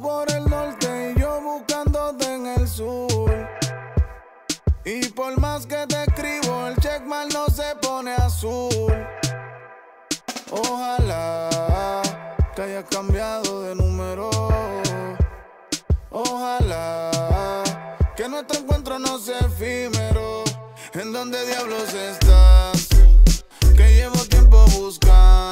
Por el norte y yo buscándote en el sur. Y por más que te escribo, el checkmark no se pone azul. Ojalá que hayas cambiado de número. Ojalá que nuestro encuentro no sea efímero. ¿En dónde diablos estás? Que llevo tiempo buscándote.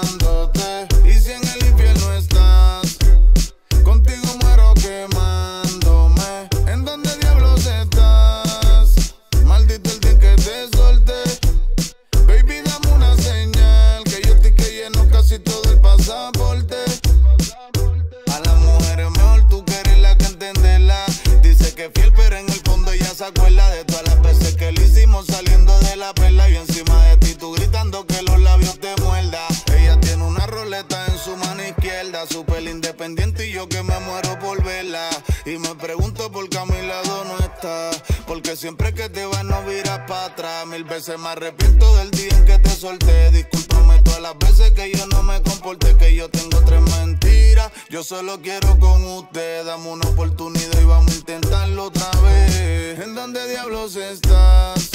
Y me pregunto por qué a mi lado no está. Porque siempre que te vas no viras para atrás. Mil veces me arrepiento del día en que te solté. Discúlpame todas las veces que yo no me comporté, que yo tengo tres mentiras. Yo solo quiero con usted, dame una oportunidad y vamos a intentarlo otra vez. ¿En dónde diablos estás?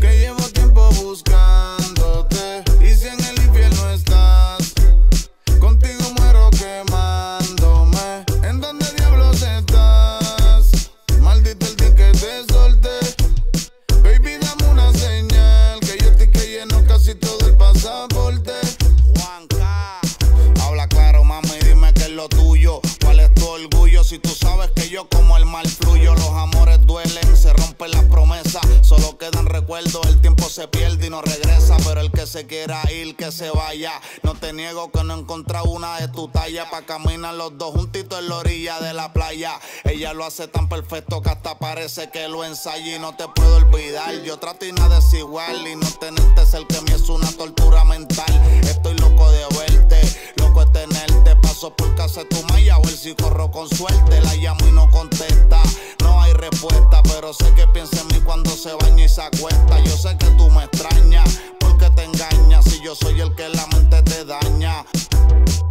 Que llevo tiempo buscándote. Amores duelen, se rompen las promesas, solo quedan recuerdos, el tiempo se pierde y no regresa, pero el que se quiera ir, que se vaya. No te niego que no he una de tu talla, pa' caminar los dos juntitos en la orilla de la playa. Ella lo hace tan perfecto que hasta parece que lo ensaya y no te puedo olvidar. Yo trato y nada es igual y no tenerte cerca a mí es una tortura mental. Estoy loco de verte, loco de tenerte. Paso por casa de tu si corro con suerte. La llamo y no contesta, no hay respuesta. Pero sé que piensa en mí cuando se baña y se acuesta. Yo sé que tú me extrañas, porque te engañas. Si yo soy el que la mente te daña.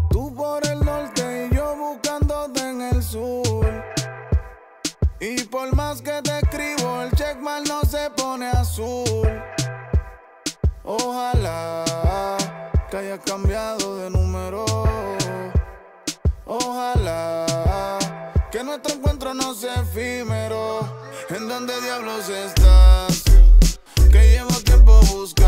Tú por el norte y yo buscándote en el sur. Y por más que te escribo, el checkmark no se pone azul. Ojalá que hayas cambiado de número. nuestro encuentro no es efímero. ¿En dónde diablos estás? Que llevo tiempo buscando.